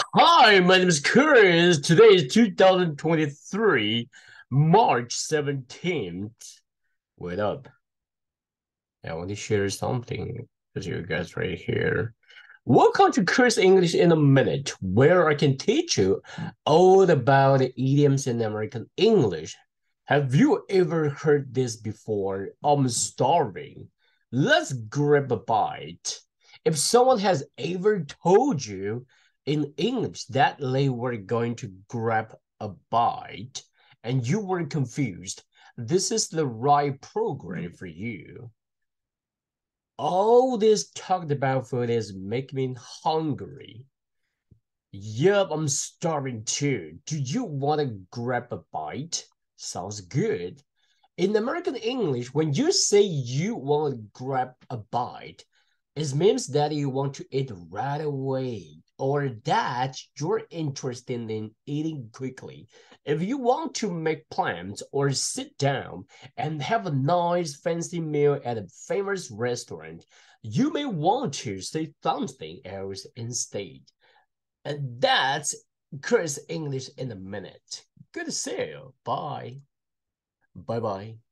Hi, my name is Chris. Today is 2023, March 17th. What up? I want to share something with you guys right here. Welcome to Chris English in a Minute, where I can teach you all about idioms in American English. Have you ever heard this before? I'm starving. Let's grab a bite. If someone has ever told you in English that they were going to grab a bite and you were confused, this is the right program mm-hmm. for you. All this talked about food is making me hungry. Yup, I'm starving too. Do you want to grab a bite? Sounds good. In American English, when you say you want to grab a bite, it means that you want to eat right away or that you're interested in eating quickly. If you want to make plans or sit down and have a nice fancy meal at a famous restaurant, you may want to say something else instead. And that's Chris English in a minute. Good to see you. Bye. Bye bye.